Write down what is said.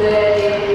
they